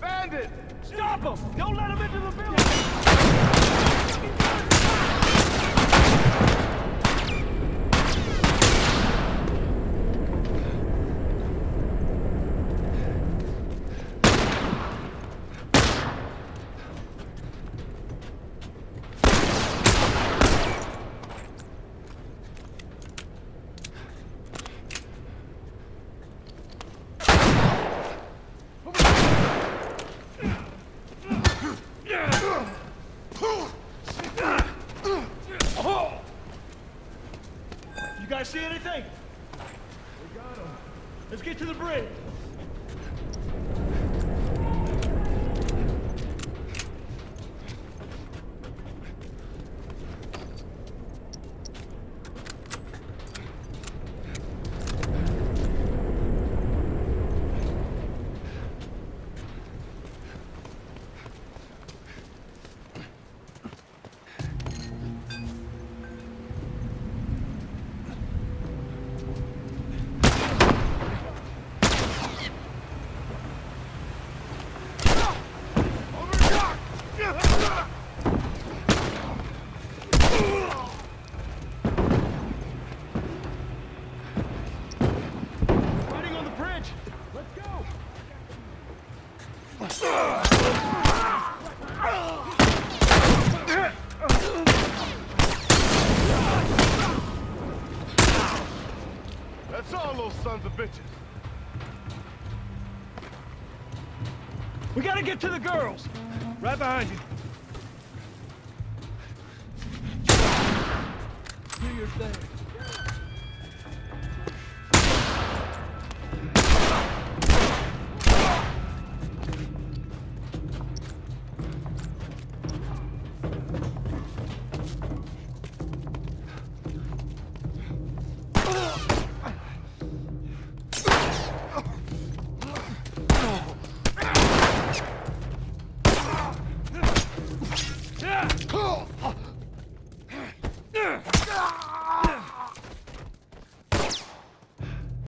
Bandit! Stop him! Don't let him into the building! You guys see anything? We got him. Let's get to the bridge. That's all those sons of bitches. We gotta get to the girls. Right behind you. Do your thing. よ